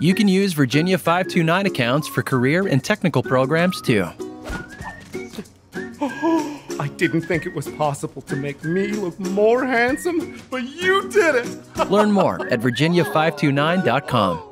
You can use Virginia 529 accounts for career and technical programs too. I didn't think it was possible to make me look more handsome, but you did it! Learn more at virginia529.com.